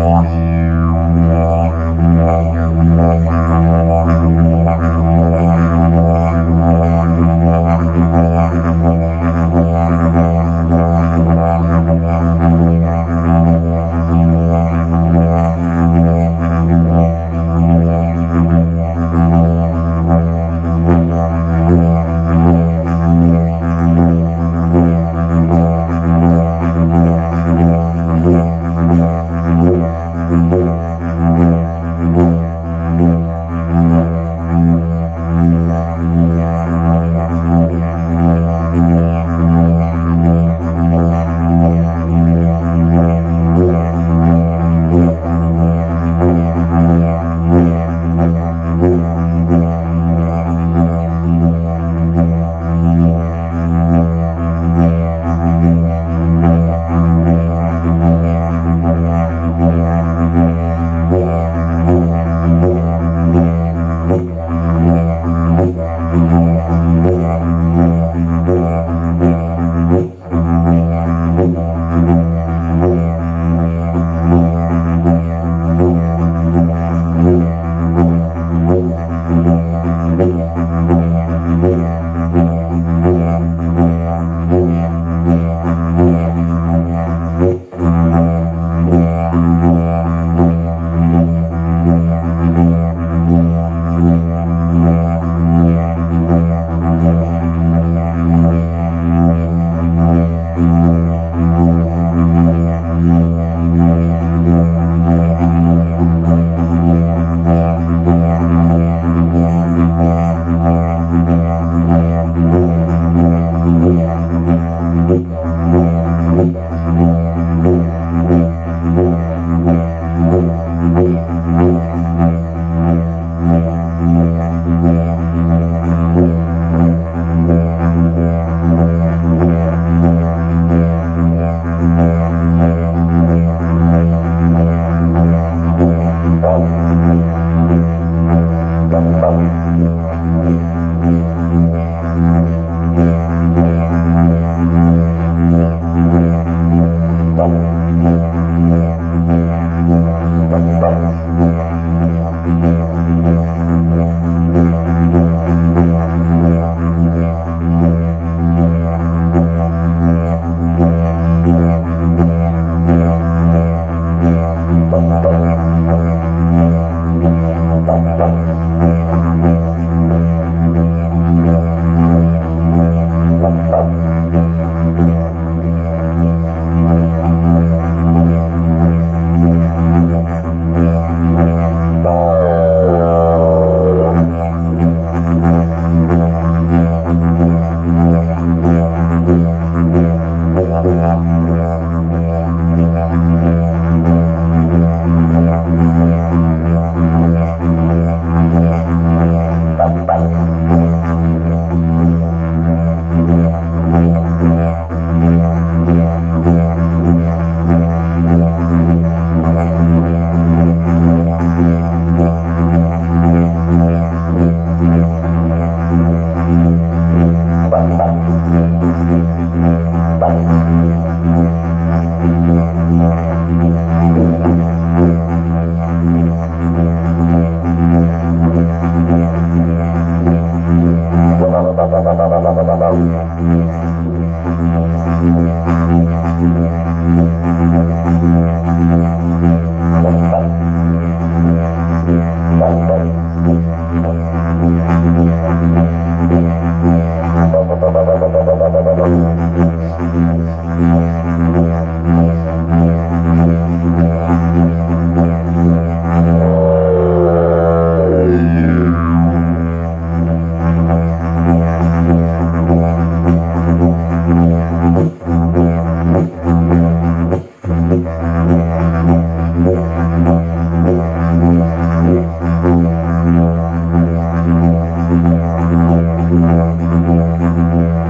morning. Mm-hmm.